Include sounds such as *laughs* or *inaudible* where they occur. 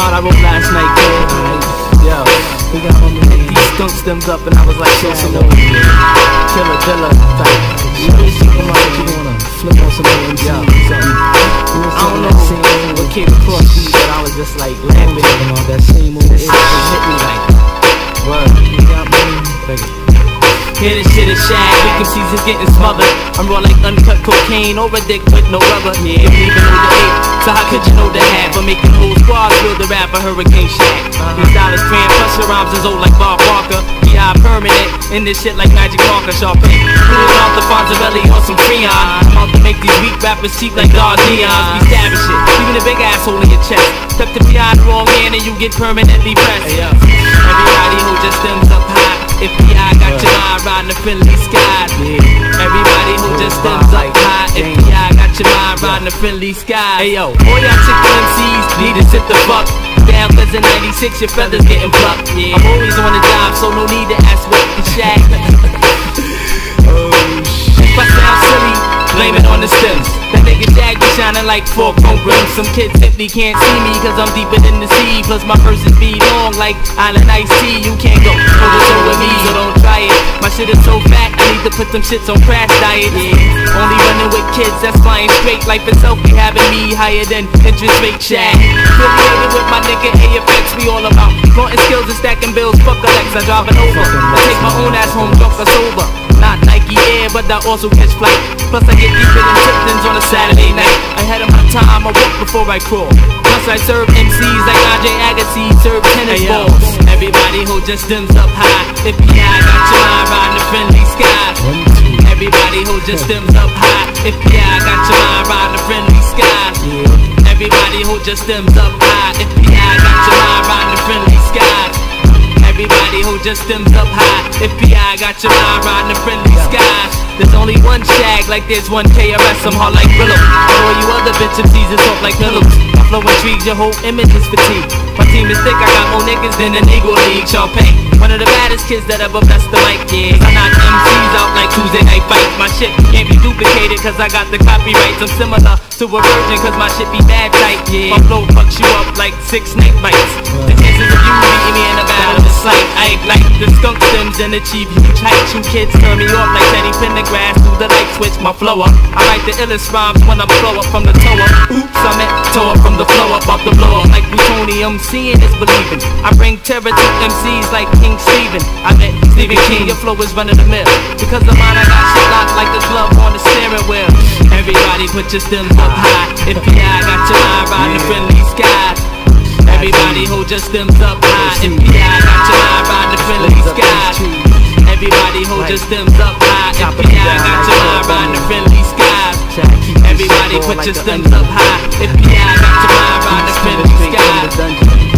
out I wrote last night, kid. Yo, we got on me. These skunk stems up and I was like, show some more. Killer, killer, type. You know, she come out, you wanna flip on some more MC or. I don't know what came across me, but I was just like laughing and all that same old shit Hear this shit is shag, vacancies is getting smothered. I'm raw like uncut cocaine or a dick with no rubber. Yeah, didn't even know the eight. So how could you know the half? I'm making whole squads feel the rapper Hurricane Shaq. These uh-huh. dollars grand plus your rhymes is old like Bob Barker. PI permanent in this shit like Magic Marker Sharpie. Pulling off the Fonzarelli on some Freon. I'm out to make these weak rappers cheap like Neons. We stabbing shit, even a big asshole in your chest. Step the PI the wrong hand and you get permanently pressed. Everybody hold your stems up high. If PI got your mind riding the friendly skies. Everybody who just stems up high. If PI got your mind riding the friendly sky. Hey yo, all y'all chicken MCs need to sit the fuck down cause in 96 your feathers getting plucked. Yeah. I'm always on the job, so no need to ask what the shack. *laughs* Oh, if I sound silly, blame it on the stems. Shining like four chrome rims. Some kids simply can't see me cause I'm deeper than the sea. Plus my verses be long like Island Ice Tea. You can't go over toe with me, so don't try it. My shit is so fat, I need to put them shits on crash diet. Yeah. Only running with kids that's flying straight. Life itself be having me higher than interest rate shag. Affiliated with my nigga AFX, we all about flaunting skills and stacking bills. Fuck Alex, I drive it over. Nike but I also catch flight. Plus I get deeper than Tipton's on a Saturday night. Ahead of my time, I walk before I crawl. Plus I serve MCs like Andre Agassi, serve tennis balls. Everybody hold your stems up high. If PI got your mind riding the friendly skies. Everybody hold just stems up high. If PI got your mind riding the friendly sky. Everybody hold just stems up high. If PI got your mind riding the friendly skies. Hold your stems up high. If PI got your mind riding the friendly skies. There's only one shag, like there's one KRS. I'm hard like Brillo. All you other bitch MCs is soft like pillows. My flow intrigues, your whole image is fatigued. My team is thick, I got more niggas than an Eagle League. Champagne. One of the baddest kids that ever blessed the mic, yeah. I knock MCs out like Tuesday night fights. My shit can't be duplicated cause I got the copyrights. I'm similar to a virgin cause my shit be mad tight, yeah. My flow fucks you up like six snake bites. The chances of you me in a battle is slight. I ignite the skunk stems and achieve huge heights. You kids turn me off like Teddy Pendergrass through the light switch, my flow up. I write the illest rhymes when I'm flow up from the toe up. Oops, I meant toe up from the flow up, off the blow up like plutonium. Seeing is believing. I bring terror to MCs like King Stephen. I met Stephen King, your flow is running the mill. Because of mine, I got shit locked like the glove on the steering wheel. Everybody put your stems up high. If PI got your mind riding the friendly sky. Everybody hold your stems up high. If PI got your mind riding the friendly sky. Everybody hold your stems up high. If PI got your mind riding the friendly sky. Everybody put your stems up high. If PI got your mind riding the friendly sky.